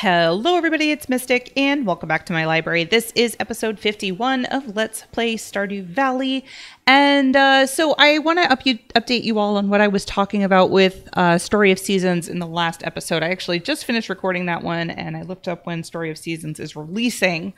Hello, everybody, it's Mystic, and welcome back to my library. This is episode 51 of Let's Play Stardew Valley. And uh, so I want to up update you all on what I was talking about with uh, Story of Seasons in the last episode. I actually just finished recording that one, and I looked up when Story of Seasons is releasing.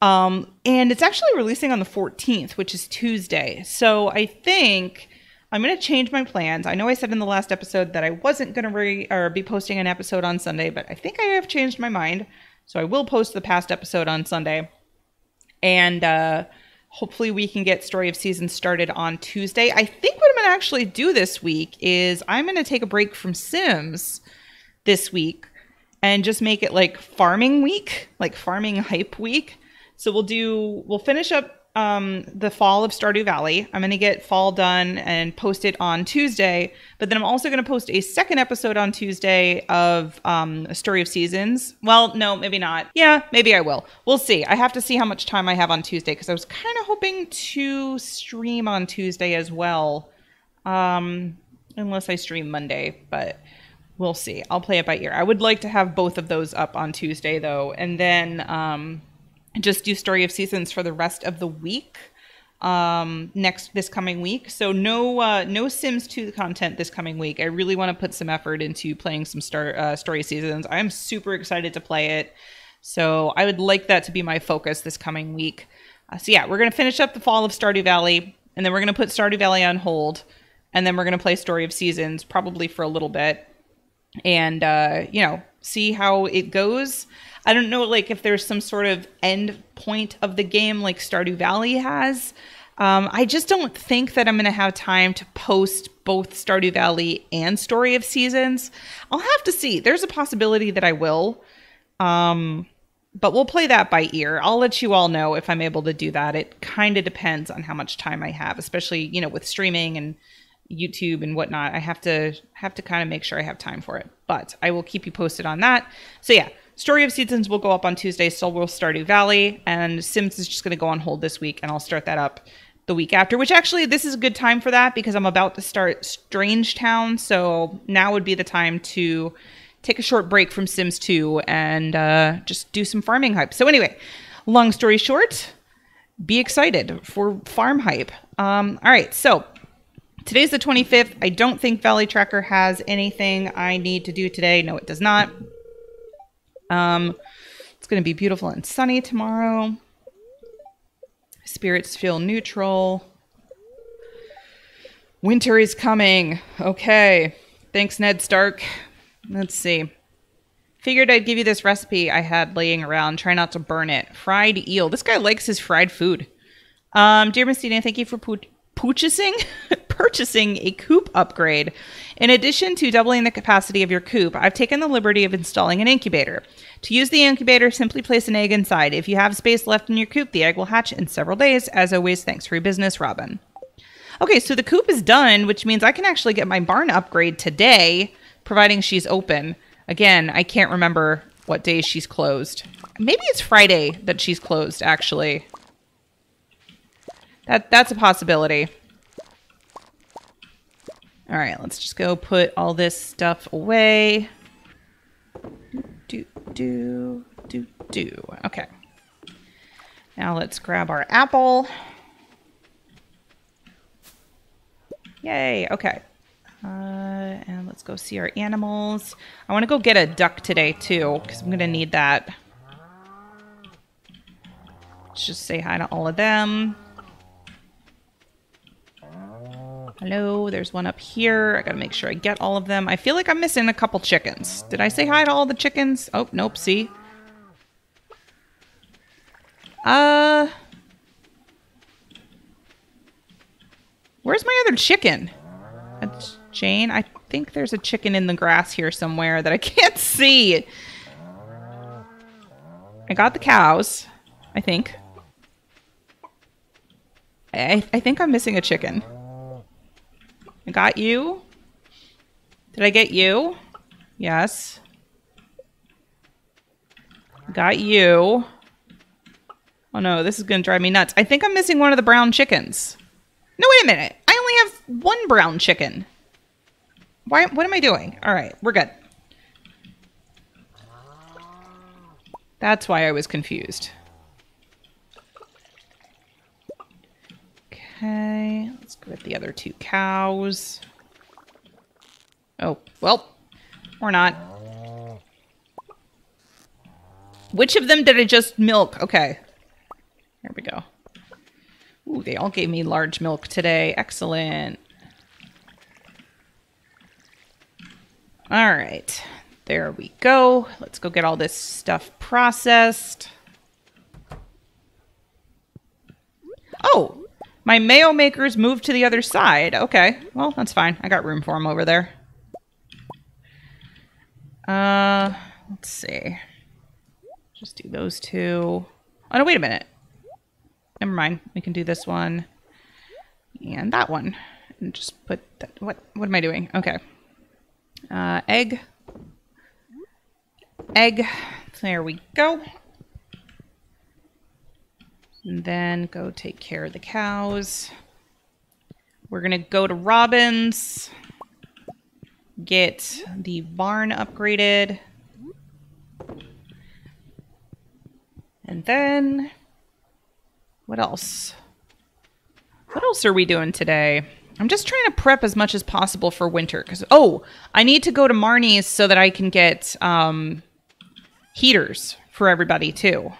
Um, and it's actually releasing on the 14th, which is Tuesday. So I think I'm going to change my plans. I know I said in the last episode that I wasn't going to re- or be posting an episode on Sunday, but I think I have changed my mind. So I will post the past episode on Sunday. And uh, hopefully we can get Story of Season started on Tuesday. I think what I'm going to actually do this week is I'm going to take a break from Sims this week and just make it like farming week, like farming hype week. So we'll do, we'll finish up um, the fall of Stardew Valley. I'm going to get fall done and post it on Tuesday. But then I'm also going to post a second episode on Tuesday of um, a Story of Seasons. Well, no, maybe not. Yeah, maybe I will. We'll see. I have to see how much time I have on Tuesday because I was kind of hoping to stream on Tuesday as well. Um, unless I stream Monday, but we'll see. I'll play it by ear. I would like to have both of those up on Tuesday though, and then um, just do story of seasons for the rest of the week um next this coming week. So no uh no sims 2 content this coming week. I really want to put some effort into playing some star uh, story seasons. I'm super excited to play it. So i would like that to be my focus this coming week. Uh, so yeah we're going to finish up the fall of stardew valley and then we're going to put stardew valley on hold and then we're going to play story of seasons probably for a little bit. And uh you know see how it goes I don't know, like if there's some sort of end point of the game like Stardew Valley has. Um, I just don't think that I'm going to have time to post both Stardew Valley and Story of Seasons. I'll have to see. There's a possibility that I will. Um, but we'll play that by ear. I'll let you all know if I'm able to do that. It kind of depends on how much time I have, especially, you know, with streaming and YouTube and whatnot. I have to have to kind of make sure I have time for it. But I will keep you posted on that. So yeah, Story of Seasons will go up on Tuesday, so will Stardew Valley, and Sims is just going to go on hold this week, and I'll start that up the week after, which actually this is a good time for that because I'm about to start Strange Town, so now would be the time to take a short break from Sims 2 and uh, just do some farming hype. So anyway, long story short, be excited for farm hype. Um, all right, so today's the 25th. I don't think Valley Tracker has anything I need to do today. No, it does not. Um, it's going to be beautiful and sunny tomorrow. Spirits feel neutral. Winter is coming. Okay. Thanks, Ned Stark. Let's see. Figured I'd give you this recipe I had laying around. Try not to burn it. Fried eel. This guy likes his fried food. Um, dear Mystina, thank you for purchasing purchasing a coop upgrade. In addition to doubling the capacity of your coop, I've taken the liberty of installing an incubator. To use the incubator, simply place an egg inside. If you have space left in your coop, the egg will hatch in several days. As always, thanks for your business, Robin. Okay, so the coop is done, which means I can actually get my barn upgrade today, providing she's open. Again, I can't remember what day she's closed. Maybe it's Friday that she's closed, actually. That That's a possibility. All right, let's just go put all this stuff away. Do, do, do, do. Okay. Now let's grab our apple. Yay, okay. Uh, and let's go see our animals. I want to go get a duck today, too, because I'm going to need that. Let's just say hi to all of them. Hello, there's one up here. I gotta make sure I get all of them. I feel like I'm missing a couple chickens. Did I say hi to all the chickens? Oh, nope, see? Uh... Where's my other chicken? That's Jane. I think there's a chicken in the grass here somewhere that I can't see. I got the cows, I think. I, I think I'm missing a chicken. I got you. Did I get you? Yes. Got you. Oh no, this is going to drive me nuts. I think I'm missing one of the brown chickens. No, wait a minute. I only have one brown chicken. Why? What am I doing? All right, we're good. That's why I was confused. Okay, let's with the other two cows. Oh, well, or not. Which of them did I just milk? Okay. There we go. Ooh, they all gave me large milk today. Excellent. All right. There we go. Let's go get all this stuff processed. Oh, my mayo makers moved to the other side. Okay, well, that's fine. I got room for them over there. Uh, let's see. Just do those two. Oh, no, wait a minute. Never mind. We can do this one and that one. And just put that. What, what am I doing? Okay. Uh, egg. Egg. There we go. And then go take care of the cows. We're going to go to Robin's, get the barn upgraded. And then, what else? What else are we doing today? I'm just trying to prep as much as possible for winter. Because, oh, I need to go to Marnie's so that I can get um, heaters for everybody, too.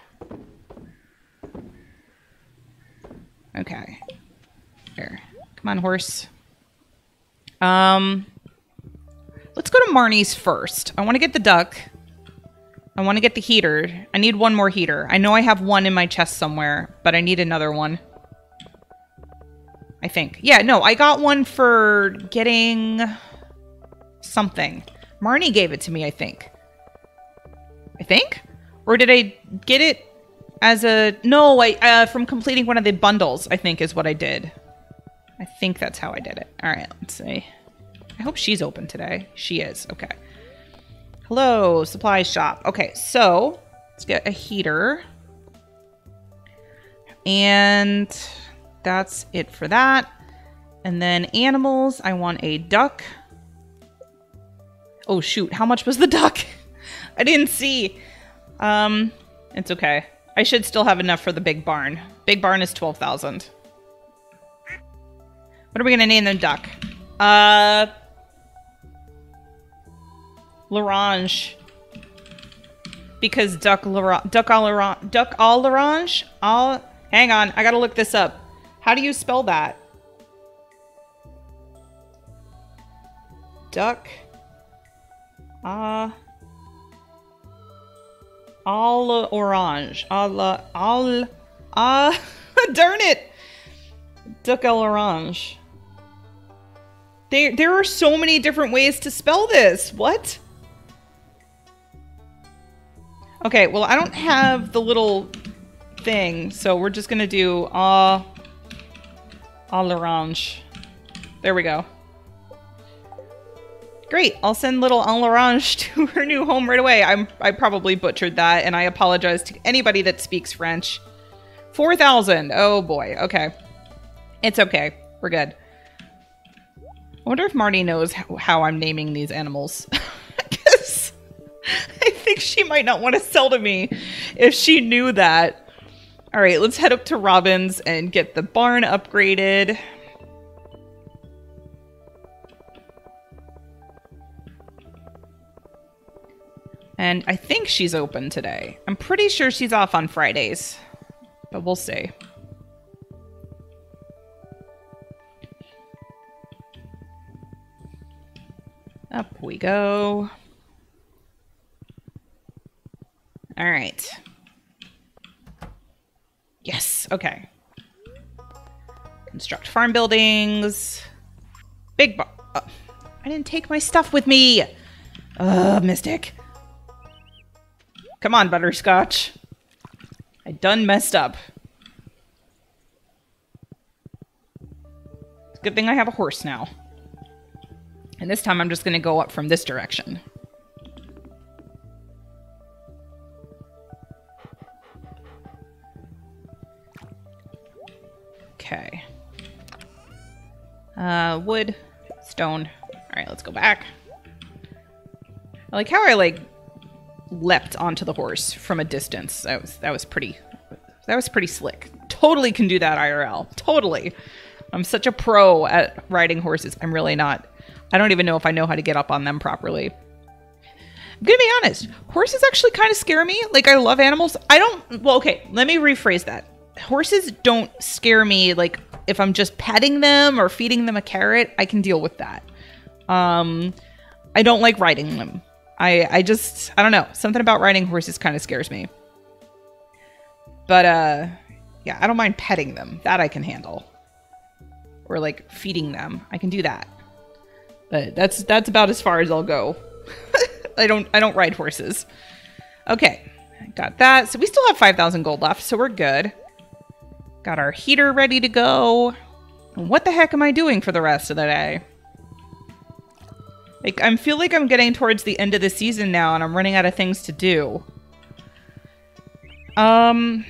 Okay. There. Come on, horse. Um, let's go to Marnie's first. I want to get the duck. I want to get the heater. I need one more heater. I know I have one in my chest somewhere, but I need another one. I think. Yeah, no, I got one for getting something. Marnie gave it to me, I think. I think? Or did I get it as a no I uh, from completing one of the bundles I think is what I did. I think that's how I did it. All right let's see. I hope she's open today. She is okay. Hello supply shop. Okay so let's get a heater. And that's it for that. And then animals I want a duck. Oh shoot how much was the duck? I didn't see. Um it's okay I should still have enough for the big barn. Big barn is 12,000. What are we going to name them, duck? Uh... L'Orange. Because duck l'orange, duck all l'orange, duck all l'orange? All, hang on, I gotta look this up. How do you spell that? Duck. Ah. Uh, all orange. All, all, ah, darn it. Duck orange. There, there are so many different ways to spell this. What? Okay, well, I don't have the little thing, so we're just gonna do ah, uh, orange. There we go. Great, I'll send little Orange to her new home right away. I'm I probably butchered that, and I apologize to anybody that speaks French. 4,000. Oh boy, okay. It's okay. We're good. I wonder if Marnie knows how, I'm naming these animals. I think she might not want to sell to me if she knew that. All right, let's head up to Robin's and get the barn upgraded. And I think she's open today. I'm pretty sure she's off on Fridays, but we'll see. Up we go. All right. Yes, okay. Construct farm buildings. Big. Oh, I didn't take my stuff with me. Ugh, Mystic. Come on, Butterscotch. I done messed up. It's a good thing I have a horse now. And this time I'm just going to go up from this direction. Okay. Uh, wood, stone. All right, let's go back. I like how I like leapt onto the horse from a distance. That was that was pretty that was pretty slick. Totally can do that IRL. Totally. I'm such a pro at riding horses. I'm really not. I don't even know if I know how to get up on them properly. I'm gonna be honest. Horses actually kind of scare me. Like I love animals. I don't. Well, okay. Let me rephrase that. Horses don't scare me. Like if I'm just petting them or feeding them a carrot, I can deal with that. Um, I don't like riding them. I I just I don't know. Something about riding horses kind of scares me. But uh yeah, I don't mind petting them. That I can handle. Or like feeding them. I can do that. But that's that's about as far as I'll go. I don't I don't ride horses. Okay. Got that. So we still have 5,000 gold left, so we're good. Got our heater ready to go. What the heck am I doing for the rest of the day? Like, I feel like I'm getting towards the end of the season now and I'm running out of things to do. Um,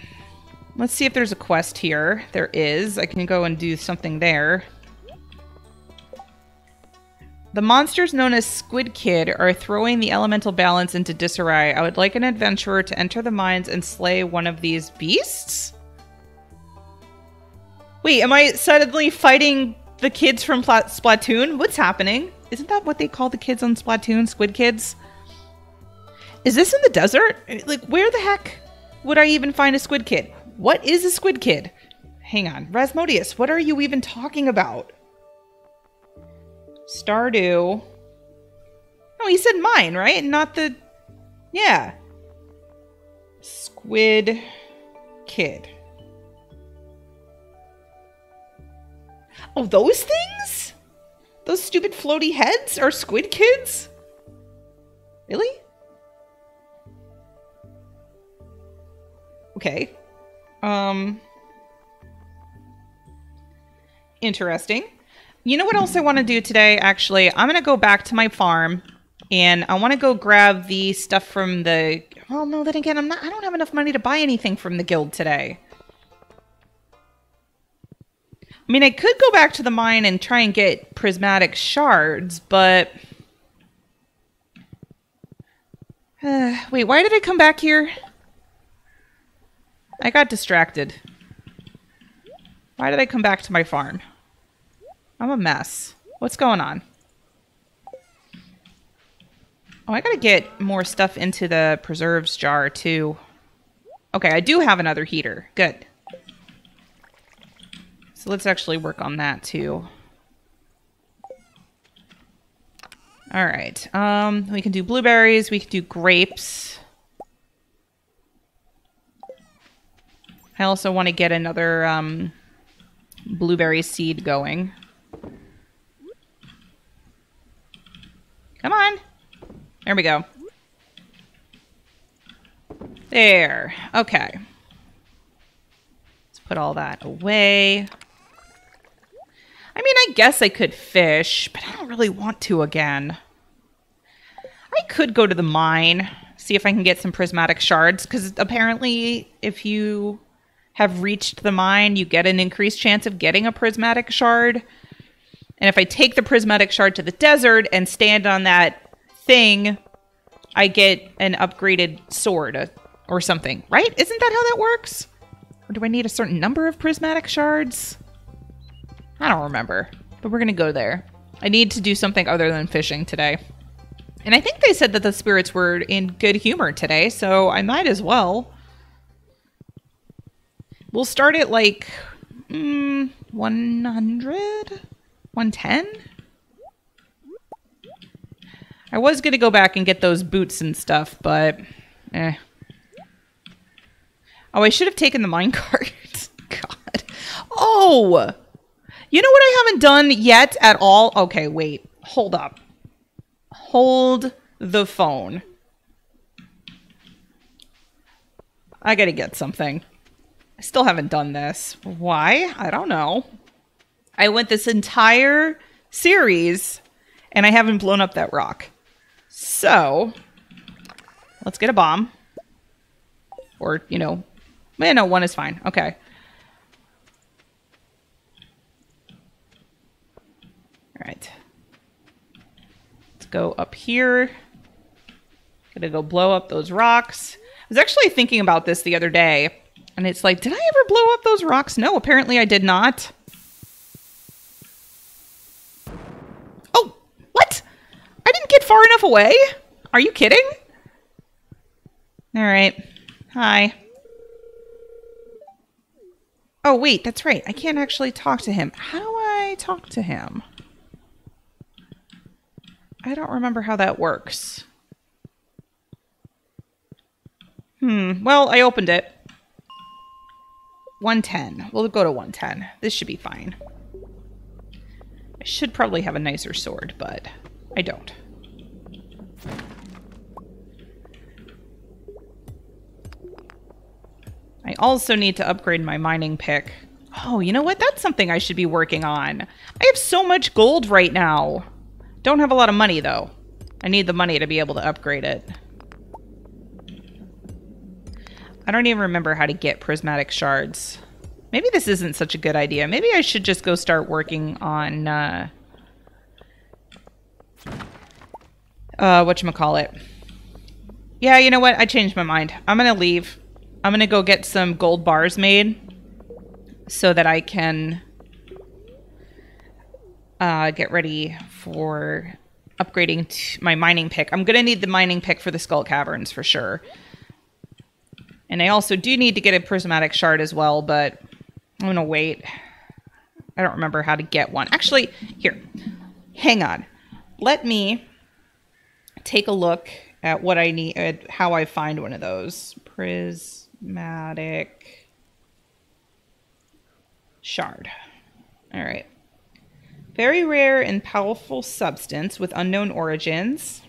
let's see if there's a quest here. There is. I can go and do something there. The monsters known as Squid Kid are throwing the elemental balance into disarray. I would like an adventurer to enter the mines and slay one of these beasts? Wait, am I suddenly fighting the kids from Pla Splatoon? What's happening? Isn't that what they call the kids on Splatoon? Squid Kids? Is this in the desert? Like, where the heck would I even find a Squid Kid? What is a Squid Kid? Hang on. Rasmodius, what are you even talking about? Stardew. Oh, he said mine, right? Not the... Yeah. Squid Kid. Oh, those things? Those stupid floaty heads are squid kids? Really? Okay. Um interesting. You know what else I want to do today actually? I'm going to go back to my farm and I want to go grab the stuff from the well, no, then again, I'm not I don't have enough money to buy anything from the guild today. I mean, I could go back to the mine and try and get prismatic shards, but... Uh, wait, why did I come back here? I got distracted. Why did I come back to my farm? I'm a mess. What's going on? Oh, I gotta get more stuff into the preserves jar, too. Okay, I do have another heater. Good. So let's actually work on that too. All right. Um, we can do blueberries. We can do grapes. I also want to get another um, blueberry seed going. Come on. There we go. There. Okay. Let's put all that away. I mean, I guess I could fish, but I don't really want to again. I could go to the mine, see if I can get some prismatic shards, because apparently if you have reached the mine, you get an increased chance of getting a prismatic shard. And if I take the prismatic shard to the desert and stand on that thing, I get an upgraded sword uh, or something, right? Isn't that how that works? Or do I need a certain number of prismatic shards? I don't remember, but we're going to go there. I need to do something other than fishing today. And I think they said that the spirits were in good humor today, so I might as well. We'll start at like mm, 100? 110? I was going to go back and get those boots and stuff, but eh. Oh, I should have taken the minecart. God. Oh! You know what I haven't done yet at all? Okay, wait. Hold up. Hold the phone. I gotta get something. I still haven't done this. Why? I don't know. I went this entire series and I haven't blown up that rock. So, let's get a bomb. Or, you know, man, no, one is fine. Okay. All right. Let's go up here. Gonna go blow up those rocks. I was actually thinking about this the other day, and it's like, did I ever blow up those rocks? No, apparently I did not. Oh, what? I didn't get far enough away? Are you kidding? All right. Hi. Oh, wait, that's right. I can't actually talk to him. How do I talk to him? I don't remember how that works. Hmm. Well, I opened it. 110. We'll go to 110. This should be fine. I should probably have a nicer sword, but I don't. I also need to upgrade my mining pick. Oh, you know what? That's something I should be working on. I have so much gold right now. Don't have a lot of money, though. I need the money to be able to upgrade it. I don't even remember how to get prismatic shards. Maybe this isn't such a good idea. Maybe I should just go start working on, uh... Uh, whatchamacallit. Yeah, you know what? I changed my mind. I'm gonna leave. I'm gonna go get some gold bars made so that I can uh, get ready for upgrading my mining pick. I'm gonna need the mining pick for the Skull Caverns for sure. And I also do need to get a prismatic shard as well, but I'm gonna wait. I don't remember how to get one. Actually, here, hang on. Let me take a look at what I need, at how I find one of those. Prismatic shard. All right. Very rare and powerful substance with unknown origins.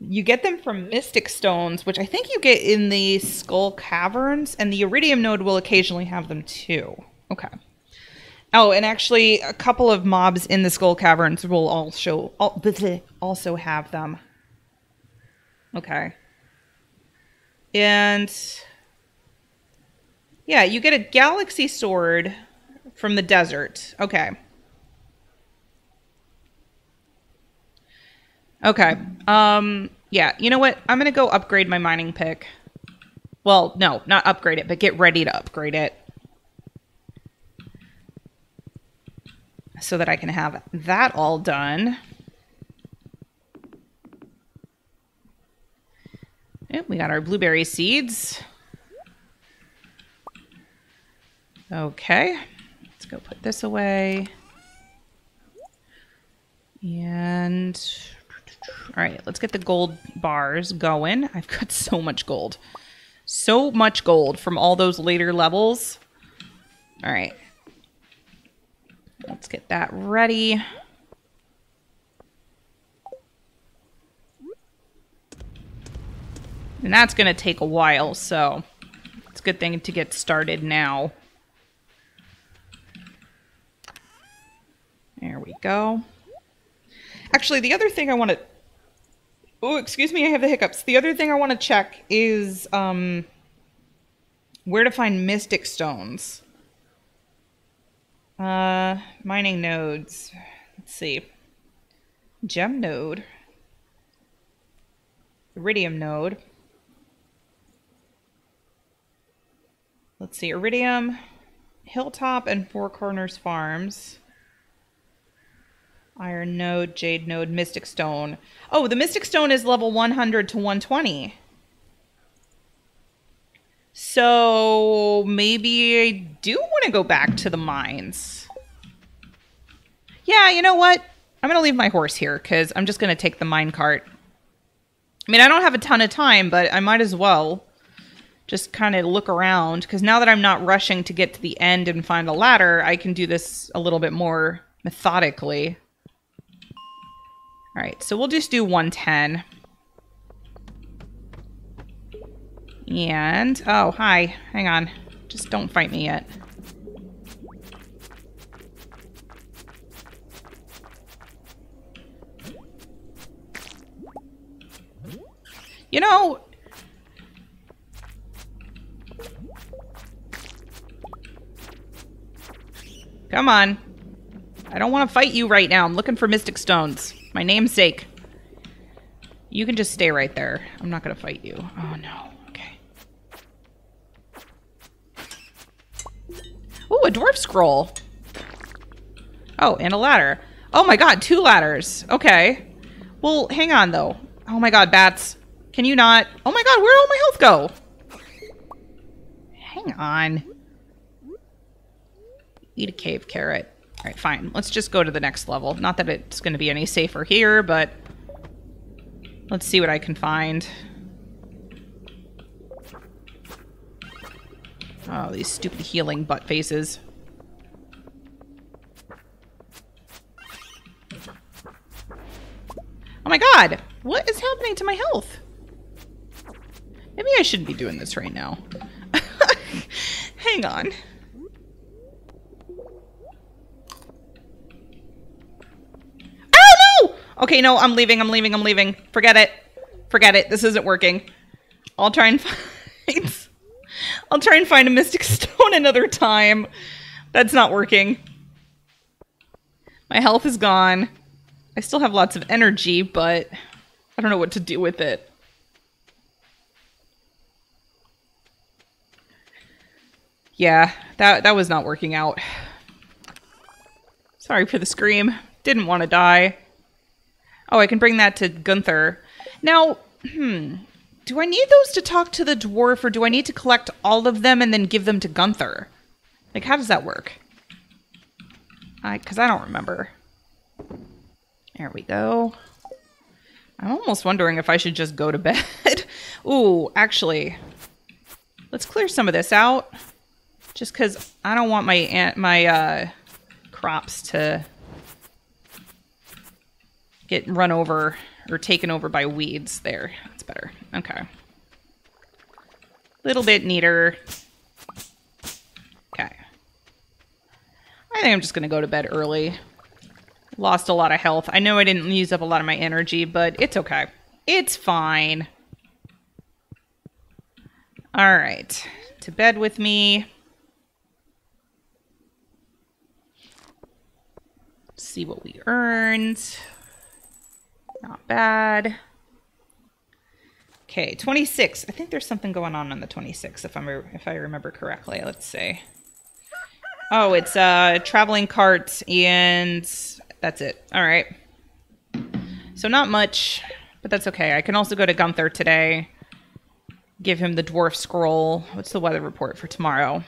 You get them from mystic stones, which I think you get in the skull caverns, and the iridium node will occasionally have them too. Okay. Oh, and actually, a couple of mobs in the skull caverns will also also have them. Okay. And yeah, you get a galaxy sword from the desert. Okay. Okay. Um yeah, you know what? I'm going to go upgrade my mining pick. Well, no, not upgrade it, but get ready to upgrade it. So that I can have that all done. Yep, we got our blueberry seeds. Okay, let's go put this away. And all right, let's get the gold bars going. I've got so much gold. So much gold from all those later levels. All right. Let's get that ready. And that's going to take a while, so it's a good thing to get started now. There we go. Actually, the other thing I want to... Oh, excuse me, I have the hiccups. The other thing I want to check is um, where to find mystic stones. Uh, mining nodes. Let's see. Gem node. Iridium node. Let's see, Iridium, Hilltop, and Four Corners Farms. Iron Node, Jade Node, Mystic Stone. Oh, the Mystic Stone is level 100 to 120. So maybe I do want to go back to the mines. Yeah, you know what? I'm going to leave my horse here because I'm just going to take the mine cart. I mean, I don't have a ton of time, but I might as well just kind of look around because now that I'm not rushing to get to the end and find a ladder, I can do this a little bit more methodically. All right, so we'll just do 110. And, oh, hi, hang on. Just don't fight me yet. You know, Come on. I don't want to fight you right now. I'm looking for Mystic Stones. My namesake. You can just stay right there. I'm not going to fight you. Oh, no. Okay. Oh, a dwarf scroll. Oh, and a ladder. Oh my god, two ladders. Okay. Well, hang on, though. Oh my god, bats. Can you not? Oh my god, where'd all my health go? Hang on. Eat a cave carrot. All right, fine. Let's just go to the next level. Not that it's going to be any safer here, but let's see what I can find. Oh, these stupid healing butt faces. Oh my god! What is happening to my health? Maybe I shouldn't be doing this right now. Hang on. Oh no! Okay, no, I'm leaving, I'm leaving, I'm leaving. Forget it. Forget it. This isn't working. I'll try and find... I'll try and find a Mystic Stone another time. That's not working. My health is gone. I still have lots of energy, but I don't know what to do with it. Yeah, that that was not working out. Sorry for the scream. Didn't want to die. Oh, I can bring that to Gunther. Now, hmm, do I need those to talk to the dwarf, or do I need to collect all of them and then give them to Gunther? Like, how does that work? I, because I don't remember. There we go. I'm almost wondering if I should just go to bed. Ooh, actually, let's clear some of this out. Just because I don't want my ant my uh, crops to get run over or taken over by weeds. There, that's better. Okay. Little bit neater. Okay. I think I'm just going to go to bed early. Lost a lot of health. I know I didn't use up a lot of my energy, but it's okay. It's fine. All right. To bed with me. See what we earned. Not bad. Okay, 26. I think there's something going on on the 26 if I'm if I remember correctly. Let's see. Oh, it's uh traveling cart and that's it. All right. So not much, but that's okay. I can also go to Gunther today. Give him the dwarf scroll. What's the weather report for tomorrow?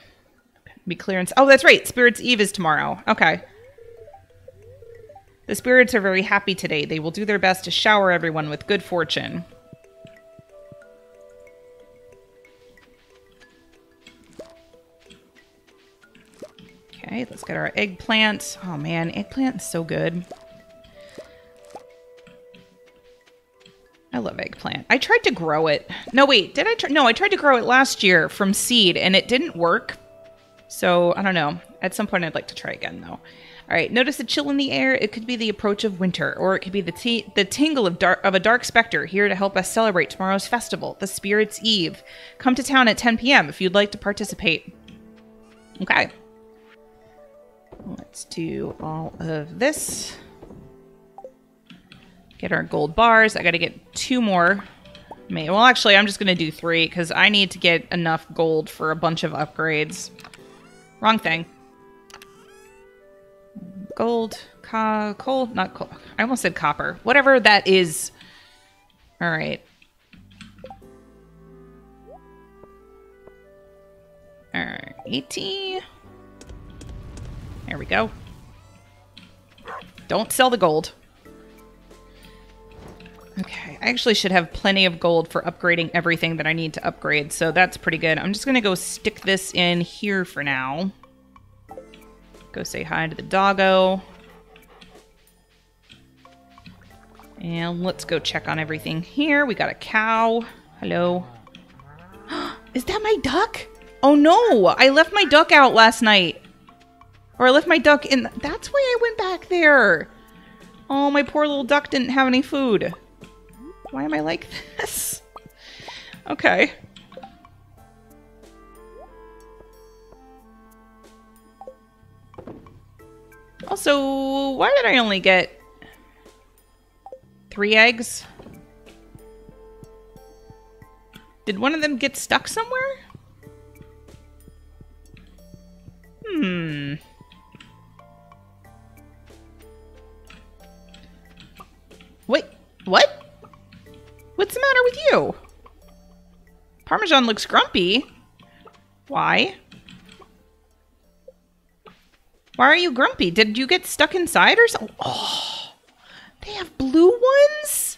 Be clearance. Oh, that's right. Spirits Eve is tomorrow. Okay. The spirits are very happy today. They will do their best to shower everyone with good fortune. Okay, let's get our eggplant. Oh man, eggplant is so good. I love eggplant. I tried to grow it. No, wait, did I try? No, I tried to grow it last year from seed and it didn't work. So, I don't know. At some point, I'd like to try again, though. All right, notice a chill in the air. It could be the approach of winter, or it could be the the tingle of of a dark specter here to help us celebrate tomorrow's festival, the Spirits' Eve. Come to town at 10 p.m. if you'd like to participate. Okay. Let's do all of this. Get our gold bars. I got to get two more. Well, actually, I'm just going to do three because I need to get enough gold for a bunch of upgrades. Wrong thing. Gold, co coal, not coal. I almost said copper. Whatever that is. All right. All right, 80. There we go. Don't sell the gold. Okay, I actually should have plenty of gold for upgrading everything that I need to upgrade, so that's pretty good. I'm just going to go stick this in here for now. Go say hi to the doggo. And let's go check on everything here. We got a cow. Hello. Is that my duck? Oh no, I left my duck out last night. Or I left my duck in. That's why I went back there. Oh, my poor little duck didn't have any food. Why am I like this? Okay. Also, why did I only get three eggs? Did one of them get stuck somewhere? Hmm. Wait, what? What's the matter with you? Parmesan looks grumpy. Why? Why are you grumpy? Did you get stuck inside or something? Oh, they have blue ones?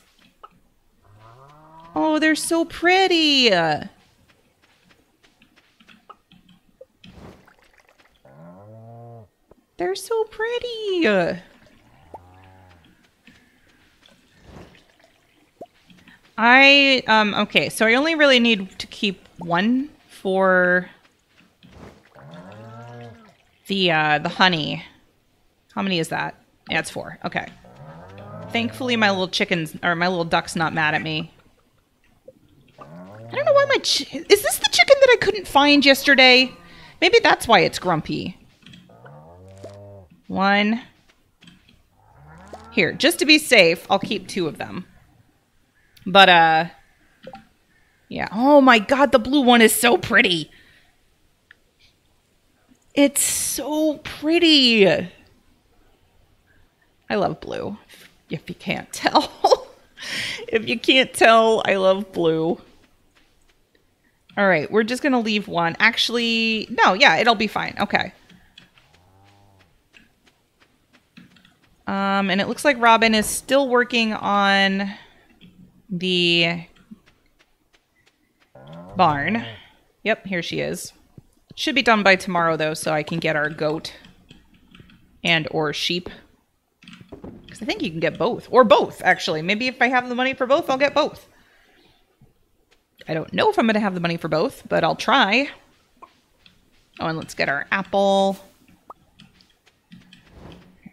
Oh, they're so pretty. They're so pretty. I, um, okay, so I only really need to keep one for the, uh, the honey. How many is that? Yeah, it's four. Okay. Thankfully, my little chickens, or my little duck's not mad at me. I don't know why my is this the chicken that I couldn't find yesterday? Maybe that's why it's grumpy. One. Here, just to be safe, I'll keep two of them. But, uh... Yeah. Oh my god, the blue one is so pretty. It's so pretty. I love blue, if you can't tell. if you can't tell, I love blue. All right, we're just going to leave one. Actually, no, yeah, it'll be fine. Okay. Um, and it looks like Robin is still working on the barn. Yep, here she is. Should be done by tomorrow, though, so I can get our goat and or sheep. Because I think you can get both. Or both, actually. Maybe if I have the money for both, I'll get both. I don't know if I'm going to have the money for both, but I'll try. Oh, and let's get our apple.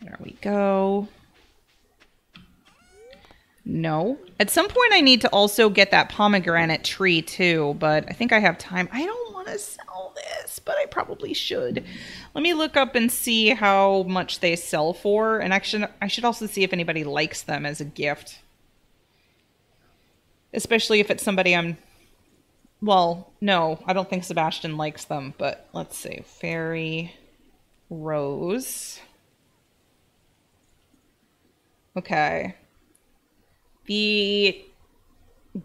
There we go. No. At some point, I need to also get that pomegranate tree, too, but I think I have time. I don't want to sell this, but I probably should. Let me look up and see how much they sell for, and actually, I should also see if anybody likes them as a gift. Especially if it's somebody I'm well, no, I don't think Sebastian likes them, but let's see. Fairy Rose. Okay. The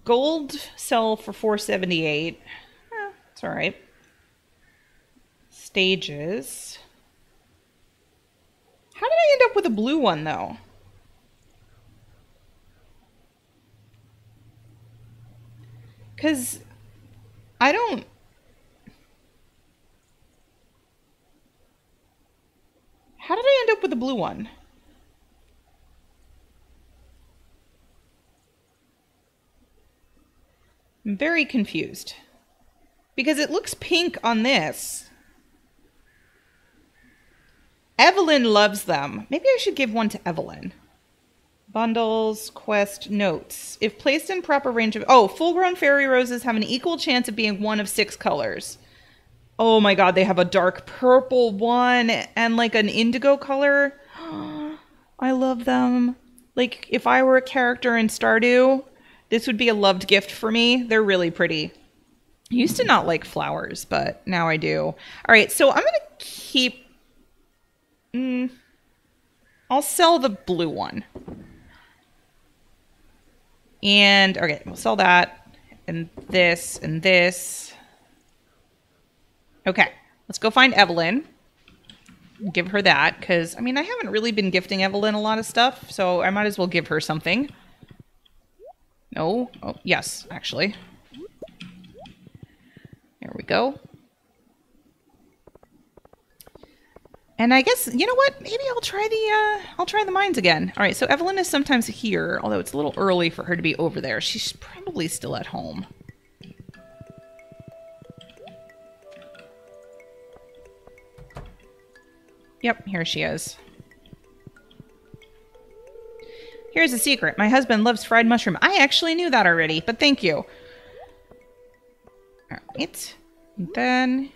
gold sell for 478. Eh, it's all right. Stages. How did I end up with a blue one, though? Because I don't. How did I end up with the blue one? I'm very confused. Because it looks pink on this. Evelyn loves them. Maybe I should give one to Evelyn. Bundles, quest, notes. If placed in proper range of... Oh, full-grown fairy roses have an equal chance of being one of six colors. Oh my god, they have a dark purple one and like an indigo color. I love them. Like, if I were a character in Stardew, this would be a loved gift for me. They're really pretty. I used to not like flowers, but now I do. All right, so I'm going to keep... Mm, I'll sell the blue one. And, okay, we'll sell that. And this, and this. Okay, let's go find Evelyn. Give her that, because, I mean, I haven't really been gifting Evelyn a lot of stuff, so I might as well give her something. No? Oh, yes, actually. There we go. And I guess, you know what? Maybe I'll try the, uh, I'll try the mines again. All right, so Evelyn is sometimes here, although it's a little early for her to be over there. She's probably still at home. Yep, here she is. Here's a secret. My husband loves fried mushroom. I actually knew that already, but thank you. All right. And then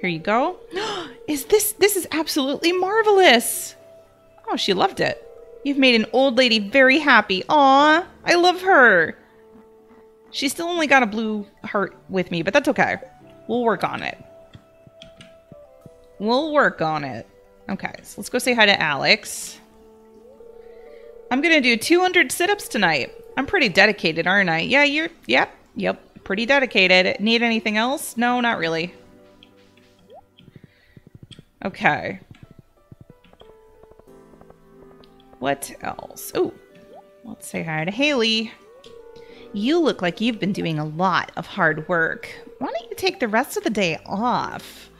here you go. is this, this is absolutely marvelous. Oh, she loved it. You've made an old lady very happy. Aw, I love her. She still only got a blue heart with me, but that's okay. We'll work on it. We'll work on it. Okay, so let's go say hi to Alex. I'm gonna do 200 sit-ups tonight. I'm pretty dedicated, aren't I? Yeah, you're, yep, yep, pretty dedicated. Need anything else? No, not really. Okay. What else? Oh, let's say hi to Haley. You look like you've been doing a lot of hard work. Why don't you take the rest of the day off?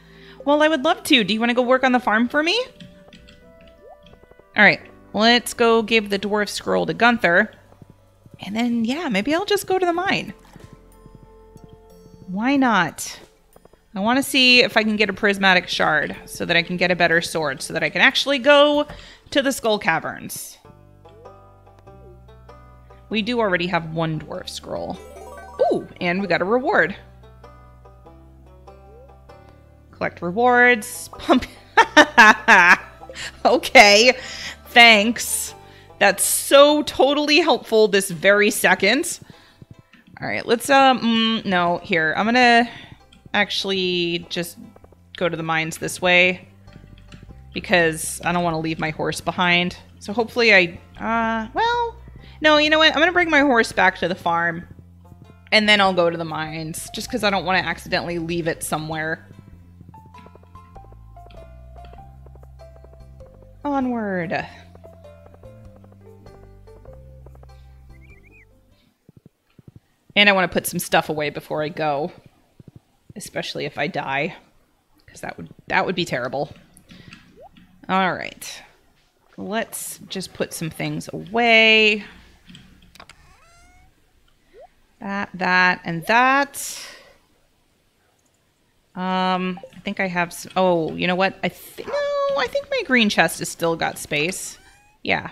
Well, I would love to. Do you want to go work on the farm for me? All right, let's go give the dwarf scroll to Gunther. And then, yeah, maybe I'll just go to the mine. Why not? I want to see if I can get a prismatic shard so that I can get a better sword so that I can actually go to the skull caverns. We do already have one dwarf scroll. Ooh, and we got a reward. Collect rewards. Pump. okay, thanks. That's so totally helpful this very second. All right, let's, um, no, here. I'm gonna actually just go to the mines this way because I don't want to leave my horse behind. So hopefully I, uh, well, no, you know what? I'm going to bring my horse back to the farm and then I'll go to the mines just because I don't want to accidentally leave it somewhere. Onward. And I want to put some stuff away before I go especially if I die, because that would that would be terrible. All right, let's just put some things away. That, that, and that. Um, I think I have. Some, oh, you know what? I think no. I think my green chest has still got space. Yeah.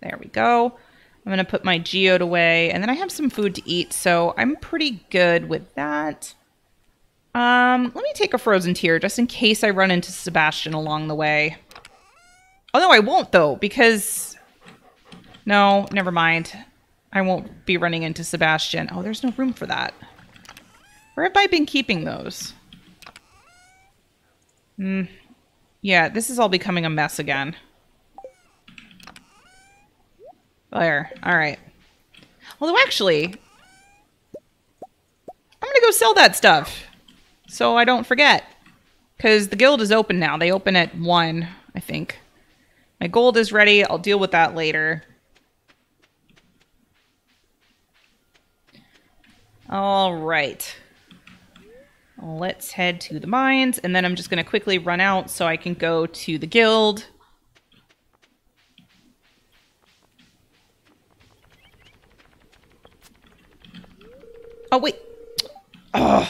There we go. I'm going to put my geode away, and then I have some food to eat, so I'm pretty good with that. Um, let me take a frozen tear just in case I run into Sebastian along the way. Oh, no, I won't, though, because... No, never mind. I won't be running into Sebastian. Oh, there's no room for that. Where have I been keeping those? Hmm. Yeah, this is all becoming a mess again. There. All right. Although, actually, I'm going to go sell that stuff so I don't forget. Because the guild is open now. They open at 1, I think. My gold is ready. I'll deal with that later. All right. Let's head to the mines, and then I'm just going to quickly run out so I can go to the guild. Oh, wait. Oh.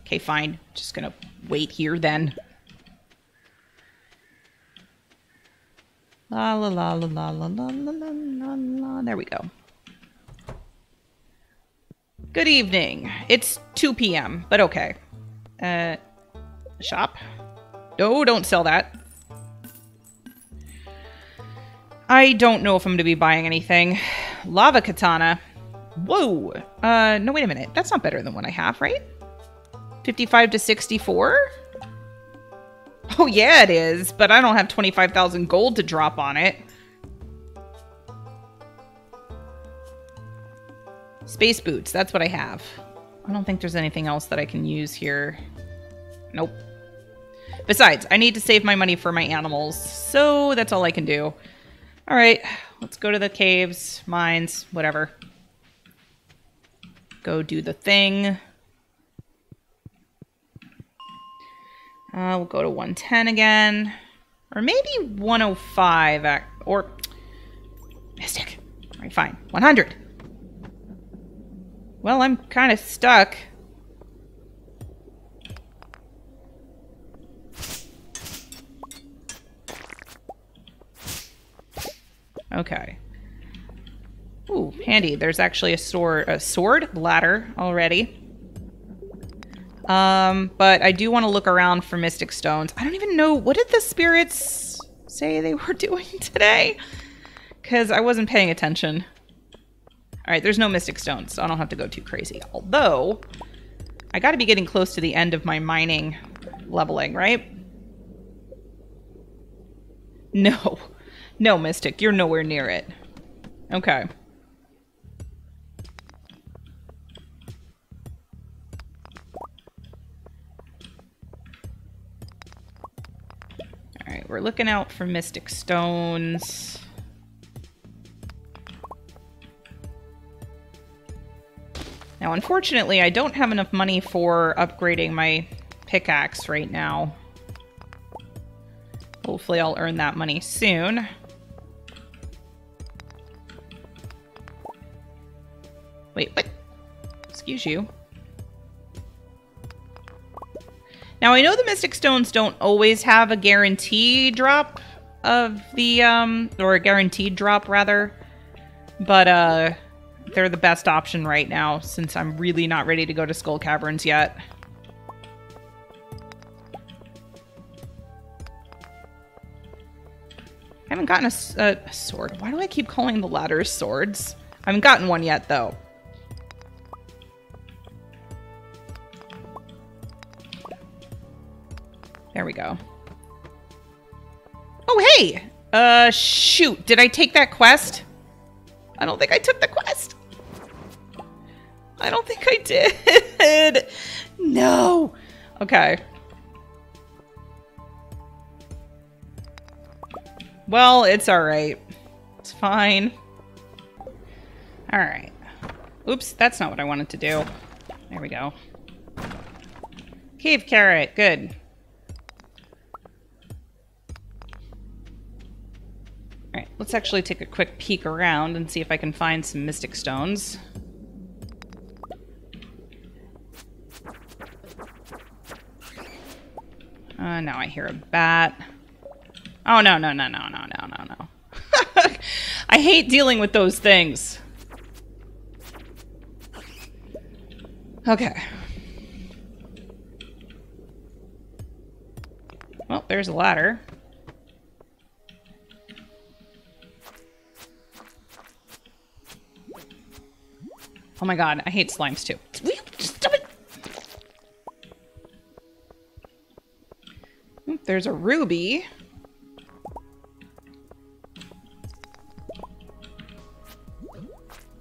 Okay, fine. Just gonna wait here then. La la la la la la la la la la. There we go. Good evening. It's 2 p.m., but okay. Uh, shop? No, don't sell that. I don't know if I'm going to be buying anything. Lava katana. Whoa. Uh, no, wait a minute. That's not better than what I have, right? 55 to 64? Oh, yeah, it is. But I don't have 25,000 gold to drop on it. Space boots. That's what I have. I don't think there's anything else that I can use here. Nope. Besides, I need to save my money for my animals. So that's all I can do. All right. Let's go to the caves, mines, whatever go do the thing. Uh, we'll go to 110 again. Or maybe 105. Or... Mystic. All right, fine. 100. Well, I'm kind of stuck. Okay. Ooh, handy. There's actually a sword, a sword ladder already. Um, but I do want to look around for mystic stones. I don't even know what did the spirits say they were doing today, because I wasn't paying attention. All right, there's no Mystic Stones, so I don't have to go too crazy. Although, I got to be getting close to the end of my mining leveling, right? No. No, Mystic, you're nowhere near it. Okay. We're looking out for Mystic Stones. Now, unfortunately, I don't have enough money for upgrading my pickaxe right now. Hopefully I'll earn that money soon. Wait, what? Excuse you. Now, I know the Mystic Stones don't always have a guarantee drop of the, um, or a guaranteed drop, rather. But, uh, they're the best option right now, since I'm really not ready to go to Skull Caverns yet. I haven't gotten a, a, sword. Why do I keep calling the ladders swords? I haven't gotten one yet, though. There we go. Oh, hey! Uh, shoot. Did I take that quest? I don't think I took the quest. I don't think I did. no. Okay. Well, it's alright. It's fine. Alright. Oops, that's not what I wanted to do. There we go. Cave carrot, good. Let's actually take a quick peek around and see if I can find some mystic stones. Uh, now I hear a bat. Oh, no, no, no, no, no, no, no, no. I hate dealing with those things. Okay. Well, there's a ladder. Oh my god, I hate slimes too. Stop it! There's a ruby.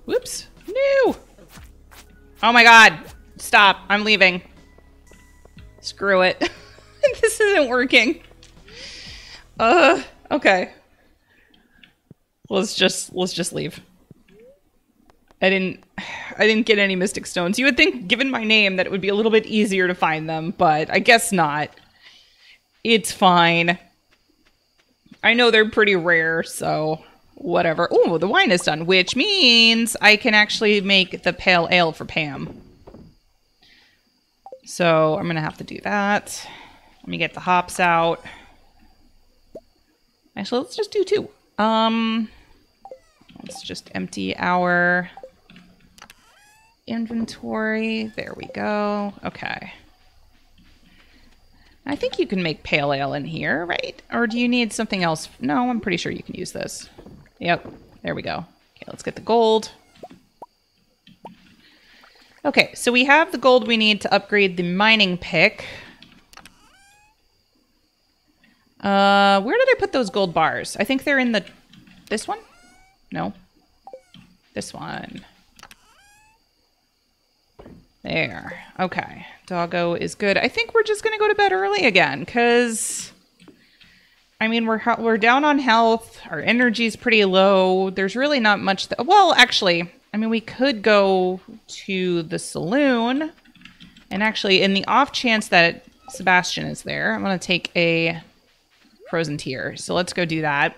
Whoops. No! Oh my god. Stop. I'm leaving. Screw it. this isn't working. Uh, okay. Let's just, let's just leave. I didn't, I didn't get any Mystic Stones. You would think, given my name, that it would be a little bit easier to find them, but I guess not. It's fine. I know they're pretty rare, so whatever. Oh, the wine is done, which means I can actually make the pale ale for Pam. So I'm going to have to do that. Let me get the hops out. Actually, let's just do two. Um, let's just empty our inventory. There we go. Okay. I think you can make pale ale in here, right? Or do you need something else? No, I'm pretty sure you can use this. Yep, there we go. Okay, let's get the gold. Okay, so we have the gold we need to upgrade the mining pick. Uh, where did I put those gold bars? I think they're in the... This one? No. This one. There. Okay. Doggo is good. I think we're just going to go to bed early again, because... I mean, we're we're down on health. Our energy's pretty low. There's really not much. well, actually, I mean, we could go to the saloon, and actually, in the off chance that Sebastian is there, I'm gonna take a frozen tear. So let's go do that.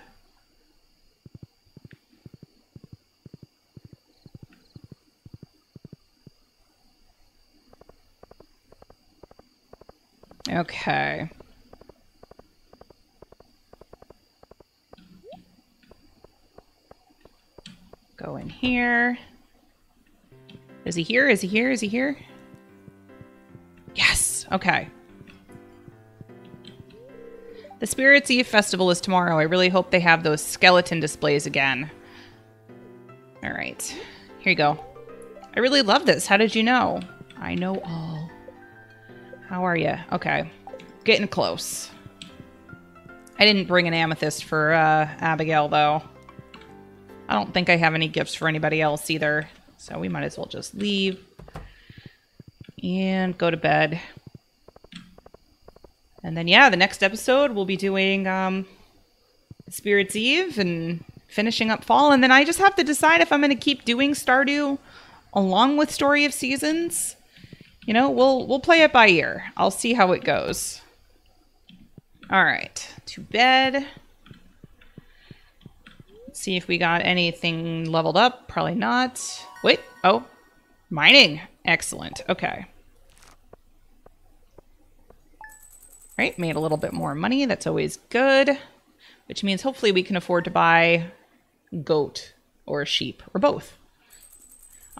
Okay. Go in here. Is he here? Is he here? Is he here? Yes. Okay. The Spirits Eve Festival is tomorrow. I really hope they have those skeleton displays again. All right. Here you go. I really love this. How did you know? I know all. How are you? Okay. Getting close. I didn't bring an amethyst for uh, Abigail, though. I don't think I have any gifts for anybody else either. So we might as well just leave. And go to bed. And then, yeah, the next episode we'll be doing um, Spirit's Eve and finishing up fall. And then I just have to decide if I'm going to keep doing Stardew along with Story of Seasons. You know, we'll we'll play it by ear. I'll see how it goes. All right, to bed. See if we got anything leveled up. Probably not. Wait. Oh, mining. Excellent. Okay. Right, made a little bit more money. That's always good. Which means hopefully we can afford to buy goat or sheep or both.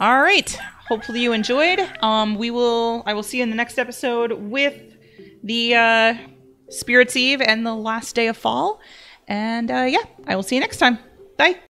All right. Hopefully you enjoyed. Um, we will. I will see you in the next episode with the uh, Spirit's Eve and the last day of fall. And uh, yeah, I will see you next time. Bye.